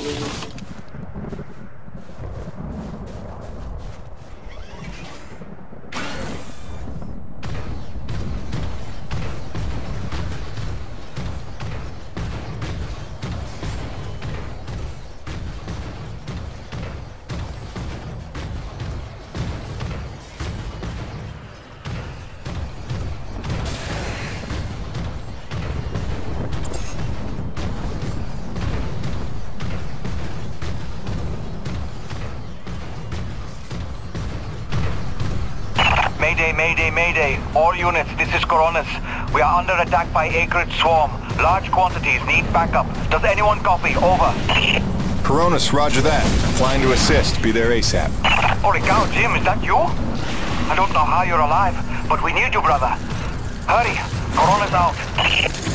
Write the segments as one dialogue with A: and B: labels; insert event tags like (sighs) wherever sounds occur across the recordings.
A: please. Mayday, mayday, mayday. All units, this is Coronis. We are under attack by Akrid Swarm. Large quantities need backup. Does anyone copy? Over.
B: Coronis, roger that. Flying to assist. Be there ASAP.
A: Holy cow, Jim, is that you? I don't know how you're alive, but we need you, brother. Hurry. Coronis out.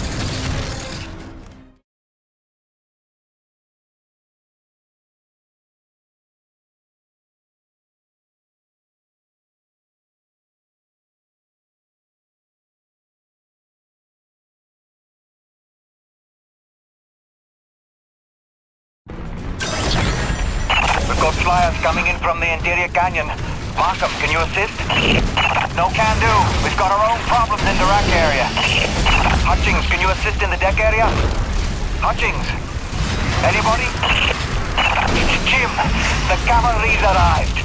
A: From the interior canyon. Markham, can you assist? No can do. We've got our own problems in the rack area. Hutchings, can you assist in the deck area? Hutchings? Anybody? It's Jim. The cavalry's arrived.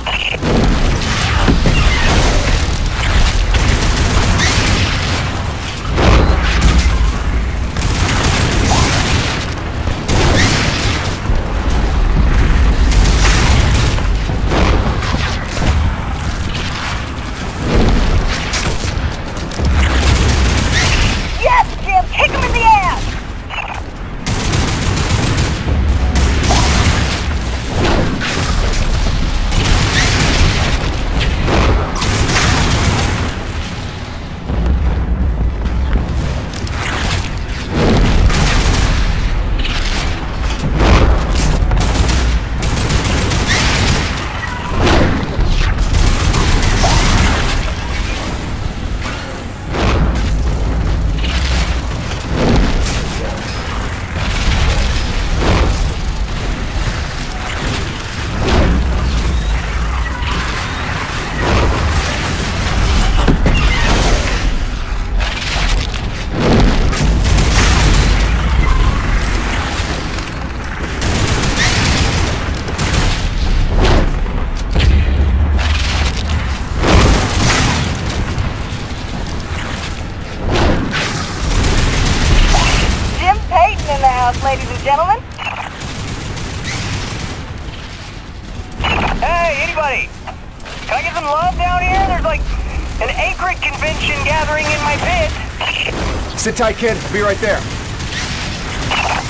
B: Sit tight, kid. Be right there.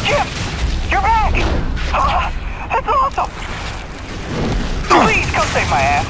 A: Jim, you're back! Ah, that's awesome! Please come save my ass.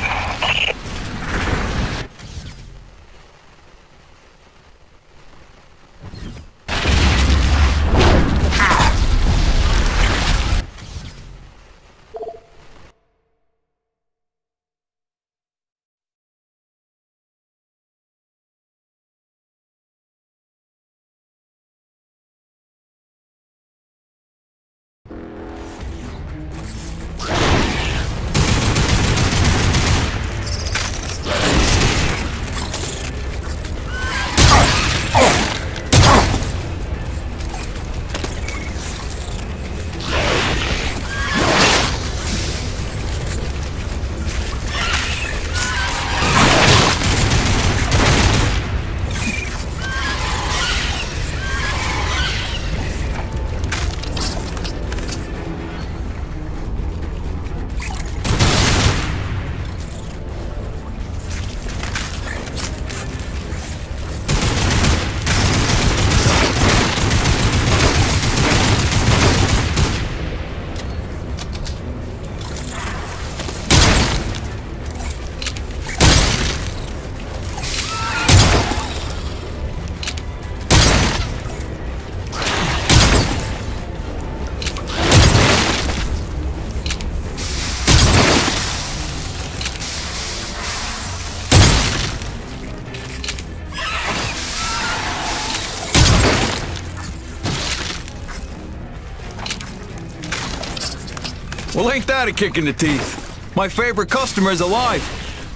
C: Well, ain't that a kick in the teeth? My favorite customer is alive.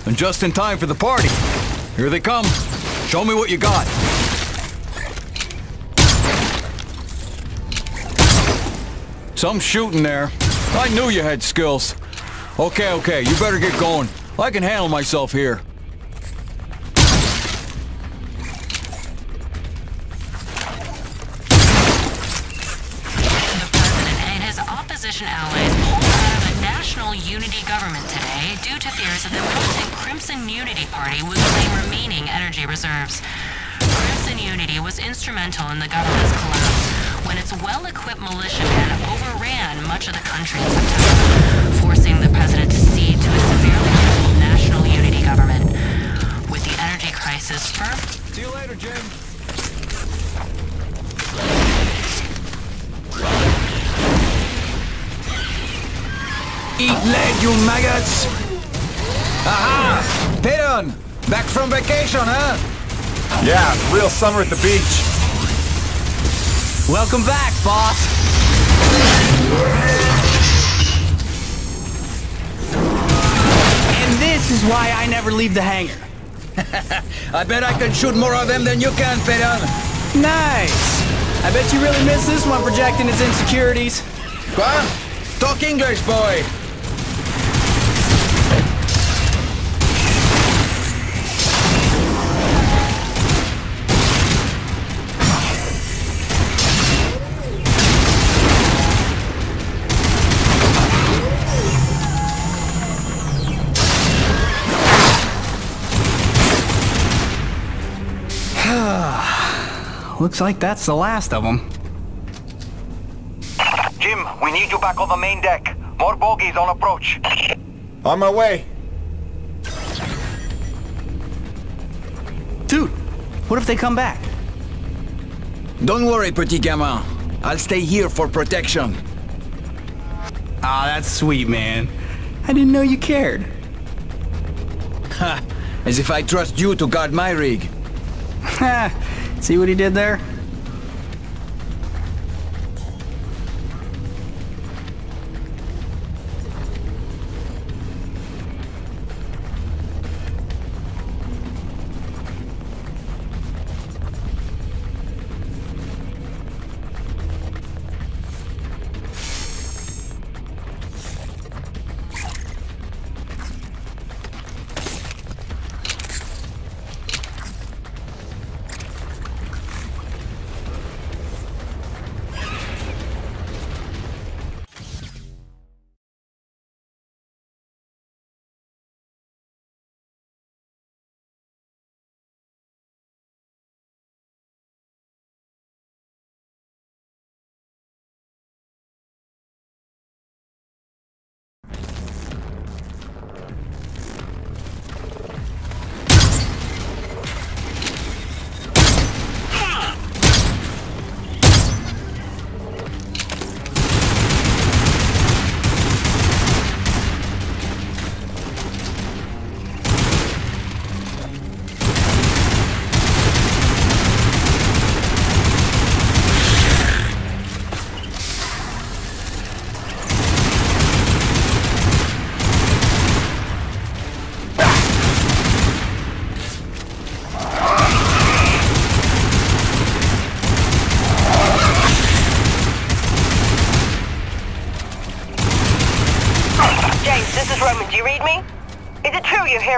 C: And just in time for the party. Here they come. Show me what you got. Some shooting there. I knew you had skills. Okay, okay, you better get going. I can handle myself here.
D: Was instrumental in the government's collapse when its well-equipped militiamen overran much of the country in September, forcing the president to cede to a severely crippled national unity government. With the energy crisis firm
C: See you later, Jim. Eat lead, you maggots! Aha! Piton! Back from vacation, huh?
B: Yeah, real summer at the beach.
E: Welcome back, boss. And this is why I never leave the hangar. (laughs)
C: I bet I can shoot more of them than you can, Piton.
E: Nice. I bet you really miss this one projecting its insecurities.
C: What? Talk English, boy!
E: Looks like that's the last of them.
A: Jim, we need you back on the main deck. More bogies on approach.
B: On my way.
E: Dude, what if they come back?
C: Don't worry, petit gamin. I'll stay here for protection.
E: Ah, that's sweet, man. I didn't know you cared.
C: Ha! As if I trust you to guard my rig.
E: Ha! (laughs) See what he did there?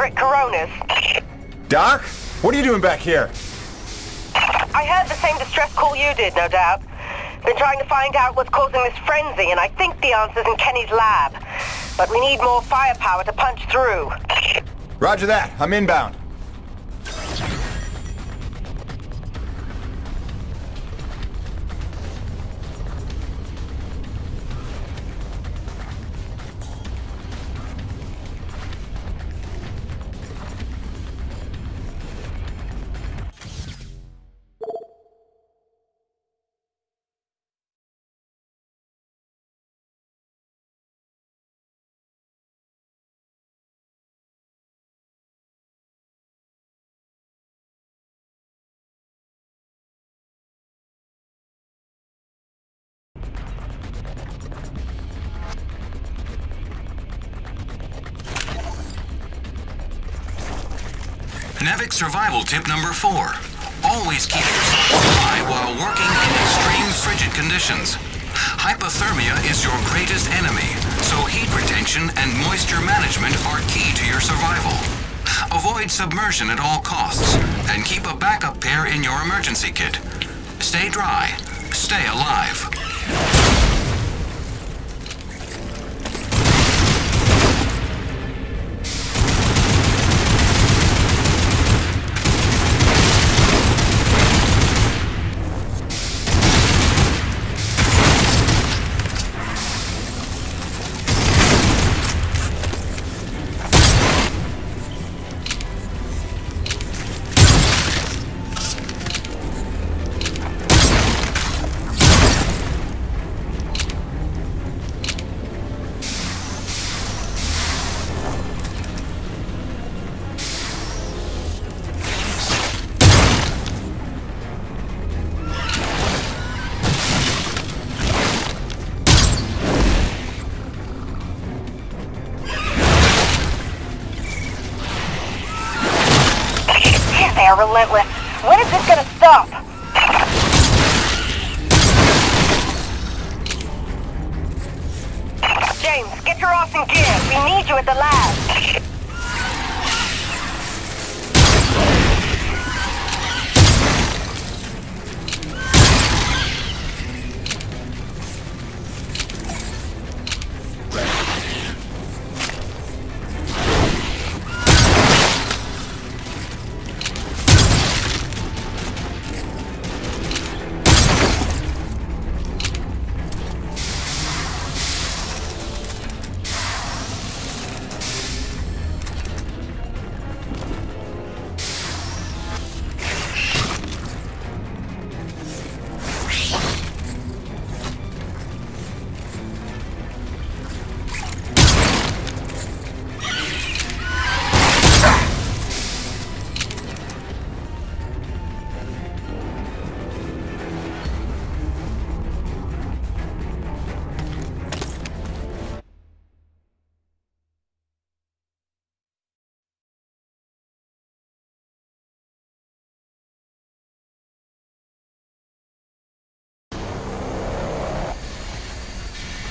F: It true you're here at Coronis?
B: Doc? What are you doing back here?
F: I heard the same distress call you did, no doubt. Been trying to find out what's causing this frenzy, and I think the answer's in Kenny's lab. But we need more firepower to punch through.
B: Roger that. I'm inbound.
G: NEVEC survival tip number four. Always keep yourself dry while working in extreme frigid conditions. Hypothermia is your greatest enemy, so heat retention and moisture management are key to your survival. Avoid submersion at all costs, and keep a backup pair in your emergency kit. Stay dry. Stay alive.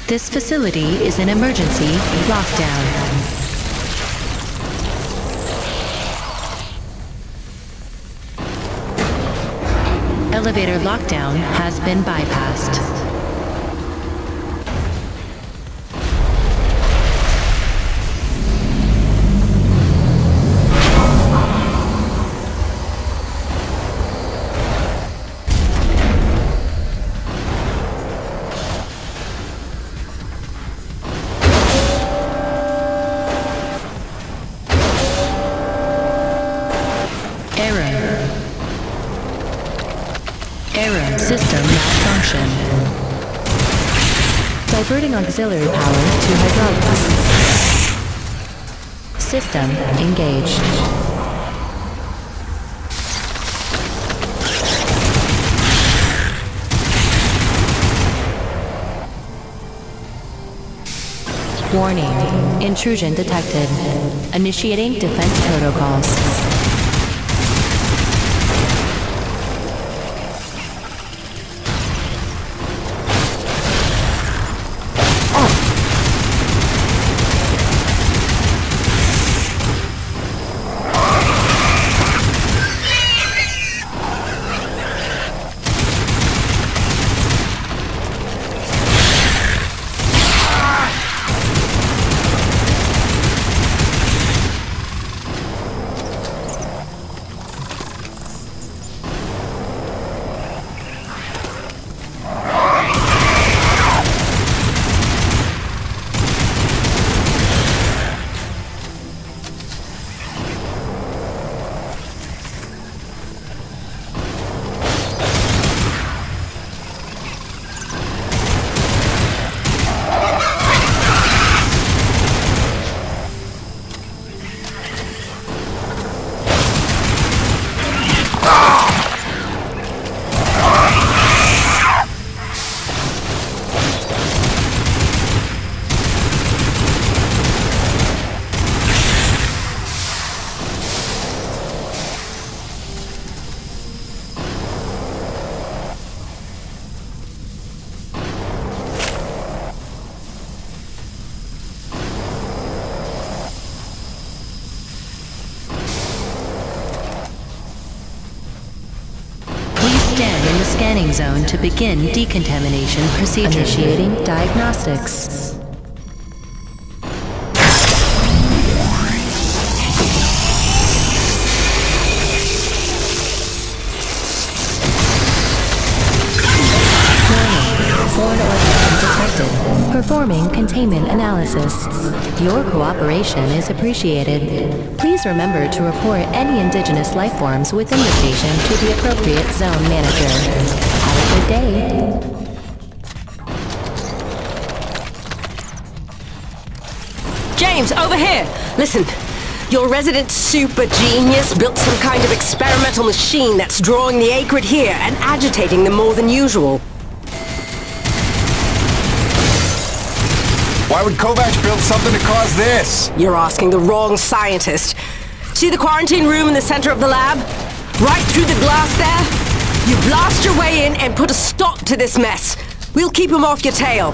F: This
H: facility is an emergency lockdown. Elevator lockdown has been bypassed. Auxiliary power to hydraulics. System engaged. Warning. Intrusion detected. Initiating defense protocols. Scanning zone to begin decontamination procedures. Initiating diagnostics. Performing containment analysis. Your cooperation is appreciated. Please remember to report any indigenous life forms within the station to the appropriate zone manager. Have a good day.
I: James, over here! Listen, your resident super genius built some kind of experimental machine that's drawing the Akrid here and agitating them more than usual.
B: Why would Kovacs build something to cause this?
I: You're asking the wrong scientist. See the quarantine room in the center of the lab? Right through the glass there? You blast your way in and put a stop to this mess. We'll keep him off your tail.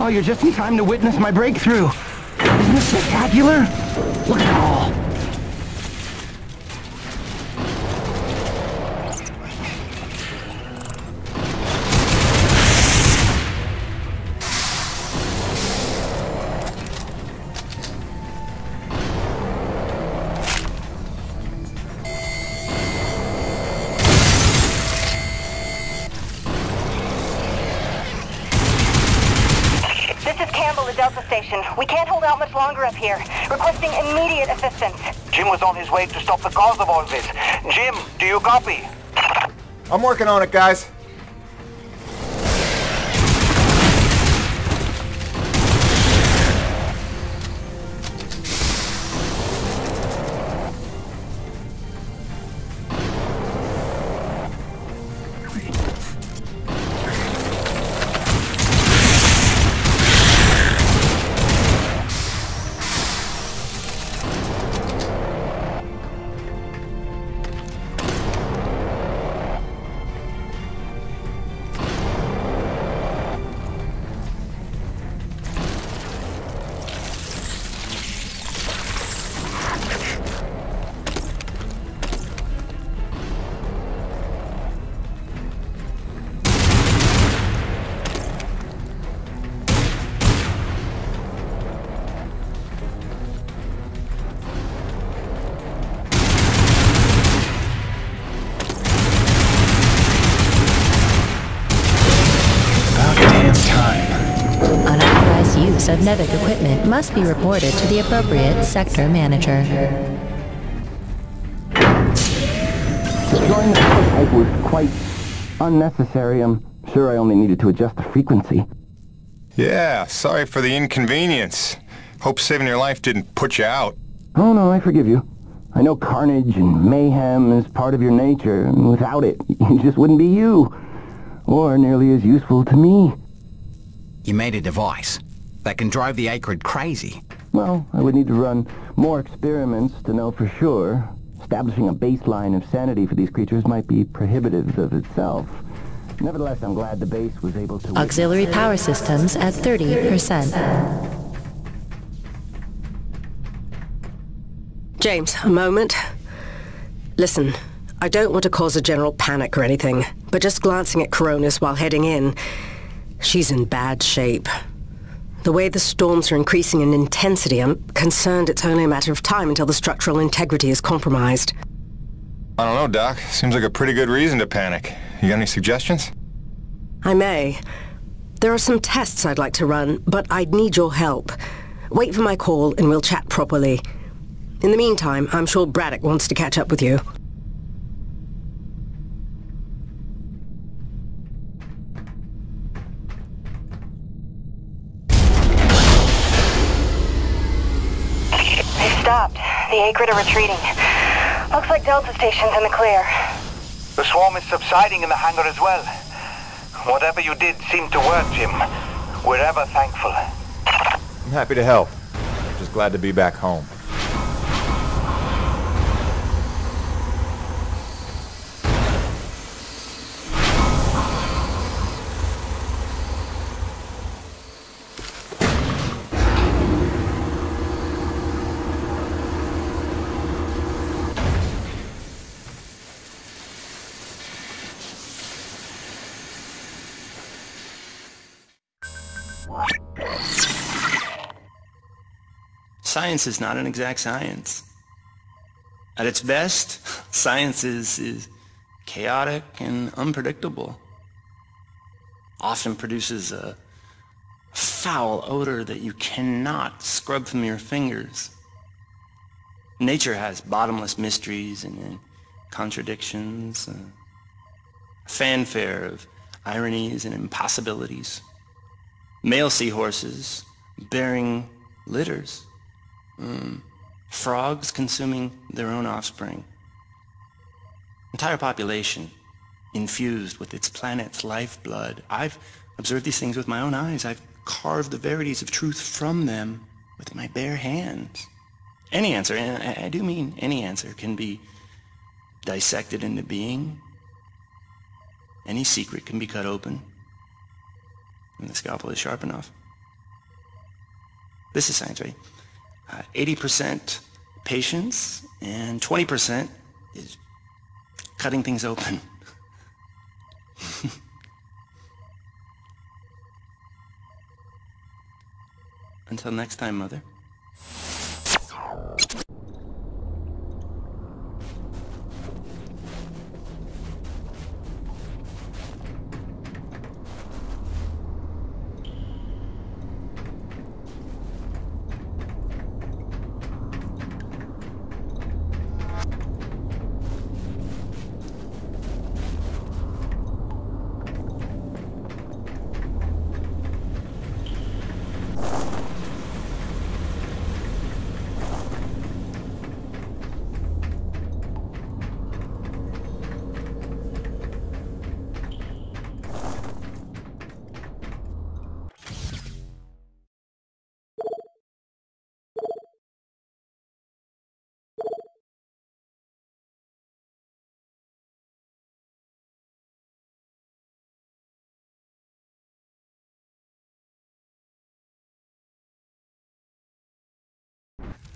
J: Oh, you're just in time to witness my breakthrough. Isn't this spectacular? Look at all.
F: Station. We can't hold out much longer up here. Requesting immediate assistance.
A: Jim was on his way to stop the cause of all this. Jim, do you copy?
B: I'm working on it, guys.
H: Unauthorized use of NEVEC equipment must be reported to the appropriate sector manager.
J: Destroying the prototype was quite unnecessary. I'm sure I only needed to adjust the frequency.
B: Yeah, sorry for the inconvenience. Hope saving your life didn't put you out.
J: Oh no, I forgive you. I know carnage and mayhem is part of your nature, and without it, (laughs) you just wouldn't be you. Or nearly as useful to me.
K: You made a device that can drive the Akrid crazy.
J: Well, I would need to run more experiments to know for sure. Establishing a baseline of sanity for these creatures might be prohibitive of itself. Nevertheless, I'm glad the base was able to...
H: Auxiliary power systems at 30%.
I: James, a moment. Listen, I don't want to cause a general panic or anything, but just glancing at Coronis while heading in, she's in bad shape. The way the storms are increasing in intensity, I'm concerned it's only a matter of time until the structural integrity is compromised.
B: I don't know, Doc. Seems like a pretty good reason to panic. You got any suggestions?
I: I may. There are some tests I'd like to run, but I'd need your help. Wait for my call and we'll chat properly. In the meantime, I'm sure Braddock wants to catch up with you.
F: They stopped. The are retreating. Looks like Delta Station's in the clear.
A: The swarm is subsiding in the hangar as well. Whatever you did seemed to work, Jim. We're ever thankful.
L: I'm happy to help. Just glad to be back home.
M: Science is not an exact science. At its best, (laughs) science is, is chaotic and unpredictable. Often produces a foul odor that you cannot scrub from your fingers. Nature has bottomless mysteries and, and contradictions, uh, a fanfare of ironies and impossibilities. Male seahorses bearing litters. Mm. Frogs consuming their own offspring. Entire population infused with its planet's lifeblood. I've observed these things with my own eyes. I've carved the verities of truth from them with my bare hands. Any answer, and I do mean any answer, can be dissected into being. Any secret can be cut open. And the scalpel is sharp enough. This is science, right? Uh, 80% patience and 20% is cutting things open. (laughs) Until next time, Mother.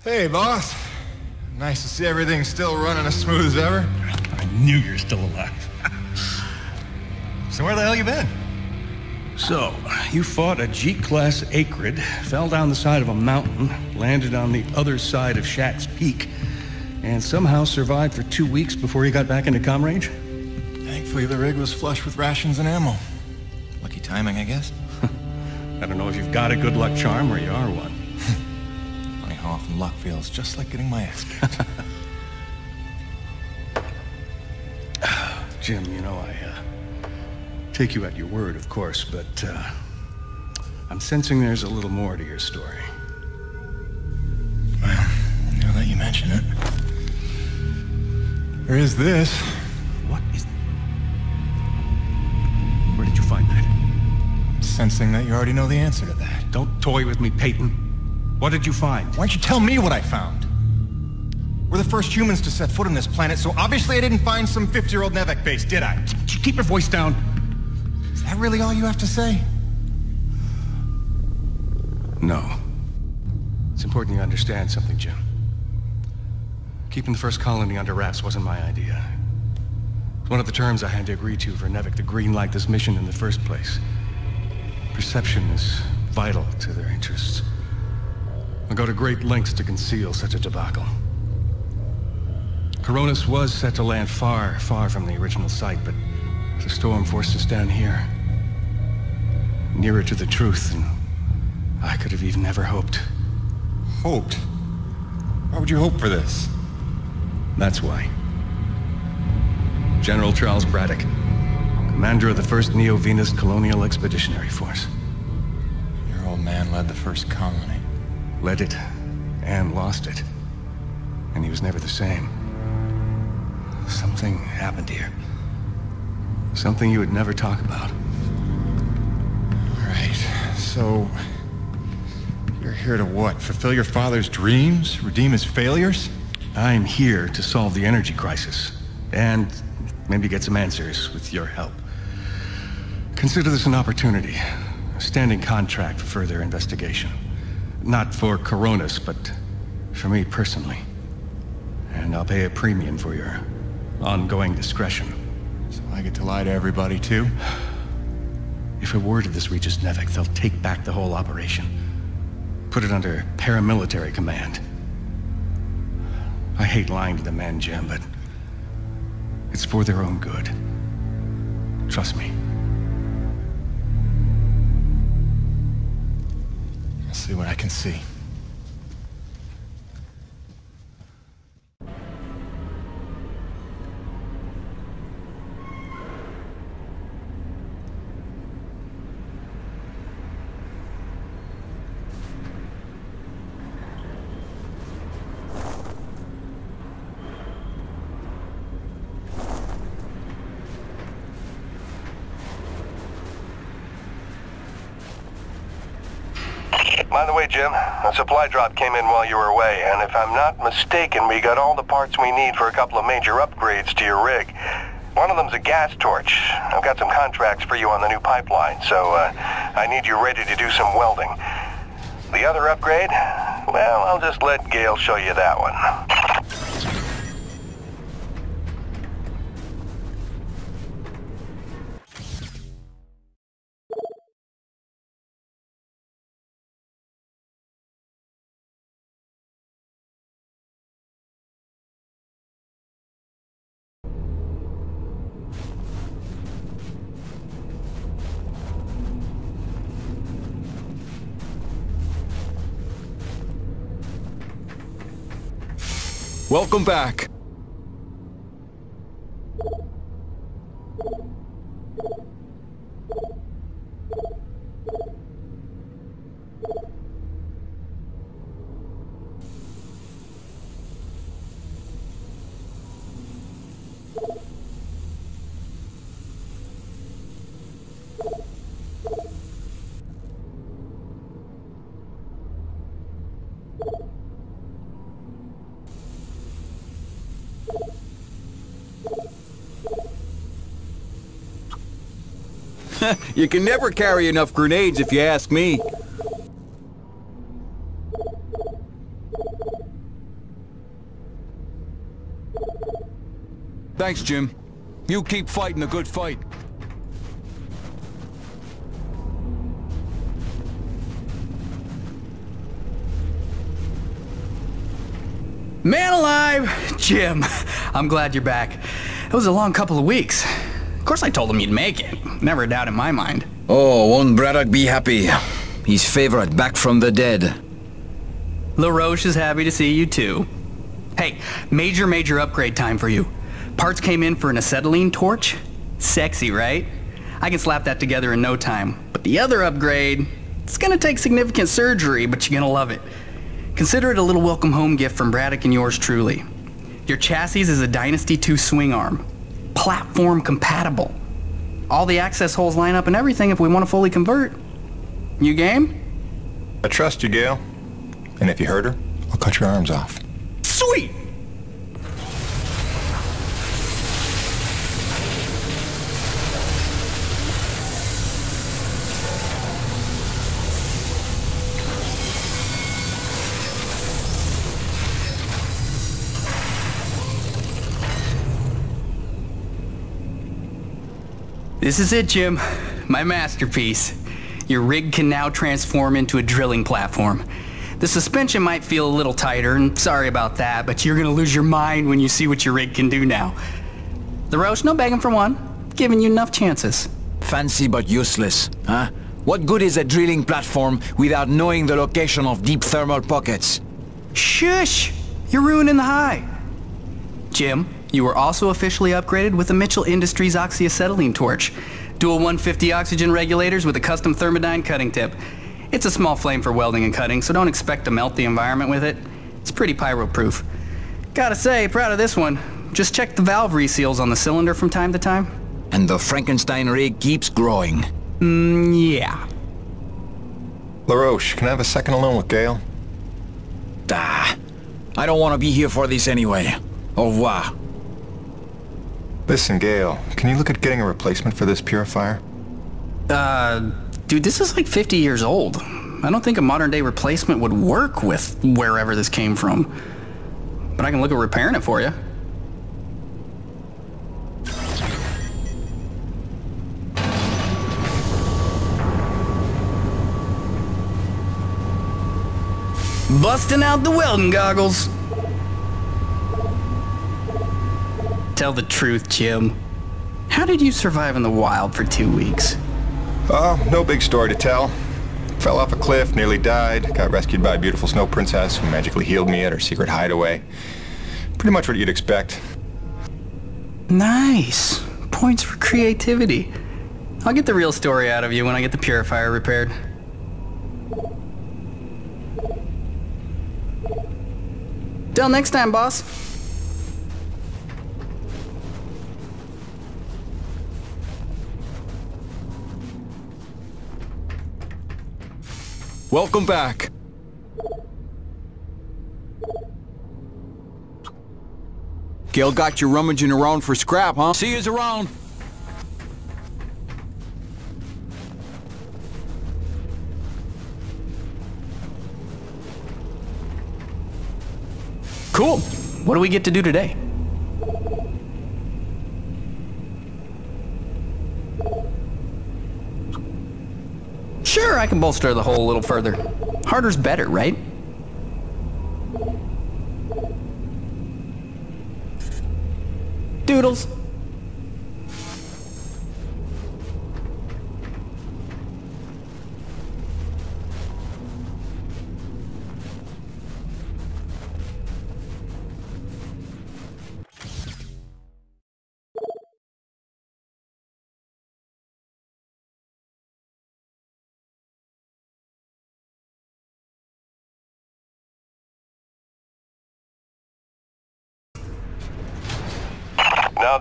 B: Hey, boss. Nice to see everything still running as smooth as ever.
N: I knew you're still alive. (laughs)
B: so where the hell you been?
N: So, you fought a G-class Akrid, fell down the side of a mountain, landed on the other side of Shat's Peak, and somehow survived for two weeks before you got back into com range?
B: Thankfully, the rig was flush with rations and ammo. Lucky timing, I guess. (laughs)
N: I don't know if you've got a good luck charm or you are one.
B: Funny how often luck feels just like getting my ass kicked. (laughs) (sighs)
N: Jim, you know, I uh, take you at your word, of course, but uh, I'm sensing there's a little more to your story.
B: Well, now that you mention it, there is this.
N: What is... Where did you find that?
B: I'm sensing that you already know the answer to that.
N: Don't toy with me, Peyton. What did you find?
B: Why don't you tell me what I found? We're the first humans to set foot on this planet, so obviously I didn't find some 50-year-old NEVEC base, did I?
N: Keep your voice down.
B: Is that really all you have to say?
N: No. It's important you understand something, Jim. Keeping the first colony under wraps wasn't my idea. It's one of the terms I had to agree to for NEVEC to greenlight this mission in the first place. Perception is vital to their interests. I'll go to great lengths to conceal such a debacle. Coronis was set to land far, far from the original site, but the storm forced us down here. Nearer to the truth than I could have even ever hoped.
B: Hoped? Why would you hope for this?
N: That's why. General Charles Braddock, commander of the 1st Neo-Venus Colonial Expeditionary Force.
B: Your old man led the first colony.
N: Led it, and lost it. And he was never the same. Something happened here. Something you would never talk about.
B: Alright, so... You're here to what? Fulfill your father's dreams? Redeem his failures?
N: I'm here to solve the energy crisis. And maybe get some answers with your help. Consider this an opportunity. A standing contract for further investigation. Not for Coronis, but for me personally. And I'll pay a premium for your ongoing discretion.
B: So I get to lie to everybody too?
N: If a word of this reaches NEVEC, they'll take back the whole operation. Put it under paramilitary command. I hate lying to the men, Jim, but it's for their own good. Trust me.
B: See what I can see.
O: By the way, Jim, a supply drop came in while you were away, and if I'm not mistaken, we got all the parts we need for a couple of major upgrades to your rig. One of them's a gas torch. I've got some contracts for you on the new pipeline, so uh, I need you ready to do some welding. The other upgrade? Well, I'll just let Gale show you that one.
C: Welcome back. (laughs) you can never carry enough grenades if you ask me. Thanks, Jim. You keep fighting a good fight.
E: Man alive! Jim, (laughs) I'm glad you're back. It was a long couple of weeks. Of course I told him you'd make it. Never a doubt in my mind.
K: Oh, won't Braddock be happy? His favorite back from the dead.
E: LaRoche is happy to see you too. Hey, major, major upgrade time for you. Parts came in for an acetylene torch. Sexy, right? I can slap that together in no time. But the other upgrade, it's gonna take significant surgery, but you're gonna love it. Consider it a little welcome home gift from Braddock and yours truly. Your chassis is a Dynasty 2 swing arm. Platform compatible. All the access holes line up and everything if we want to fully convert. You game?
B: I trust you, Gale. And if you hurt her, I'll cut your arms off.
E: Sweet! This is it, Jim. My masterpiece. Your rig can now transform into a drilling platform. The suspension might feel a little tighter, and sorry about that, but you're gonna lose your mind when you see what your rig can do now. LaRoche, no begging for one. Giving you enough chances.
K: Fancy but useless, huh? What good is a drilling platform without knowing the location of deep thermal pockets?
E: Shush! You're ruining the high. Jim, you were also officially upgraded with a Mitchell Industries oxyacetylene torch. Dual 150 oxygen regulators with a custom Thermodyne cutting tip. It's a small flame for welding and cutting, so don't expect to melt the environment with it. It's pretty pyro-proof. Gotta say, proud of this one. Just check the valve reseals on the cylinder from time to time.
K: And the Frankenstein rig keeps growing.
E: Mm, yeah.
B: LaRoche, can I have a second alone with Gale?
K: Ah, I don't want to be here for this anyway. Au revoir.
B: Listen, Gale, can you look at getting a replacement for this purifier?
E: Uh, dude, this is like 50 years old. I don't think a modern day replacement would work with wherever this came from. But I can look at repairing it for you. Busting out the welding goggles. Tell the truth, Jim. How did you survive in the wild for two weeks?
B: Oh, no big story to tell. Fell off a cliff, nearly died, got rescued by a beautiful snow princess who magically healed me at her secret hideaway. Pretty much what you'd expect.
E: Nice. Points for creativity. I'll get the real story out of you when I get the purifier repaired. Till next time, boss.
C: Welcome back. Gale got you rummaging around for scrap, huh? See yous around.
E: Cool. What do we get to do today? Sure, I can bolster the hole a little further. Harder's better, right? Doodles.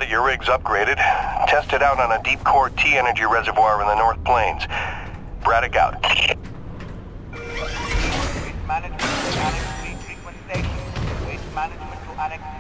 O: That your rig's upgraded, test it out on a deep core T-energy reservoir in the North Plains. Braddock out.
A: Waste management to Annex 3 frequent. Waste management to Annex 3.